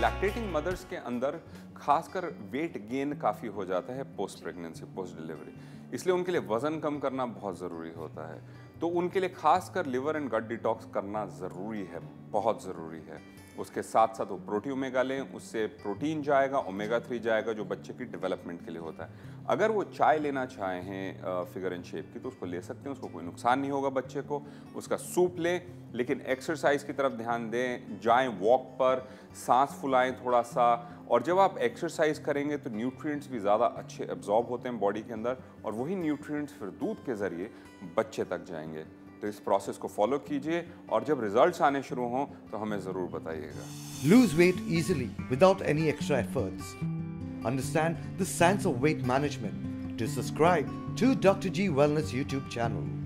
Lactating mothers के अंदर खासकर वेट गेन काफ़ी हो जाता है पोस्ट प्रेगनेंसी पोस्ट डिलीवरी इसलिए उनके लिए वज़न कम करना बहुत ज़रूरी होता है। तो उनके लिए खासकर लिवर एंड गट डिटॉक्स करना ज़रूरी है, बहुत ज़रूरी है। उसके साथ साथ वो प्रोटी ओमेगा लें, उससे प्रोटीन जाएगा, ओमेगा थ्री जाएगा, जो बच्चे की डेवलपमेंट के लिए होता है। अगर वो चाय लेना चाहें फिगर एंड शेप की तो उसको ले सकते हैं, उसको कोई नुकसान नहीं होगा बच्चे को। उसका सूप लें, लेकिन एक्सरसाइज की तरफ़ ध्यान दें, जाएँ, वॉक पर, सांस फुलाएँ थोड़ा सा और जब आप एक्सरसाइज करेंगे तो न्यूट्रिएंट्स भी ज़्यादा अच्छे एब्जॉर्ब होते हैं बॉडी के अंदर और वही न्यूट्रिएंट्स फिर दूध के ज़रिए बच्चे तक जाएँगे। तो इस प्रोसेस को फॉलो कीजिए और जब रिज़ल्ट आने शुरू हों तो हमें ज़रूर बताइएगा। Lose weight easily without any extra efforts understand the sense of weight management to subscribe to doctor ji wellness YouTube channel